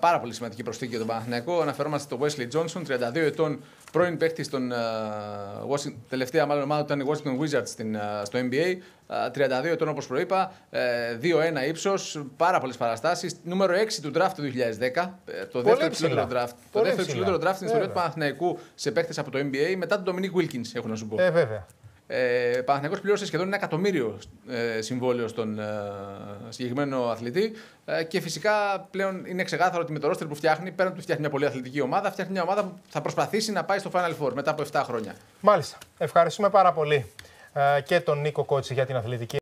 πάρα πολύ σημαντική προσθήκη για τον Παναθηναϊκό. Αναφερόμαστε στο Wesley Johnson, 32 ετών, πρώην παίχτη των uh, Washington, τελευταία μάλλον ομάδα ήταν η Washington Wizards στην, uh, στο NBA. Uh, 32 ετών όπως προείπα, uh, 2-1 ύψος, πάρα πολλές παραστάσεις. Νούμερο 6 του draft του 2010. Το δεύτερο υψηλότερο draft. Το δεύτερο υψηλότερο draft στην ιστορία του Παναθηναϊκού σε παίχτε από το NBA μετά τον Dominic Wilkins, έχω να σου πω. Ε, βέβαια. Ε, Παναθηναϊκός πλήρωσε σχεδόν ένα εκατομμύριο ε, συμβόλαιο στον ε, συγκεκριμένο αθλητή ε, και φυσικά πλέον είναι ξεκάθαρο ότι με το ρόστερ που φτιάχνει, πέραν του φτιάχνει μια πολύ αθλητική ομάδα, φτιάχνει μια ομάδα που θα προσπαθήσει να πάει στο Final Four μετά από 7 χρόνια. Μάλιστα. Ευχαριστούμε πάρα πολύ ε, και τον Νίκο Κότση για την αθλητική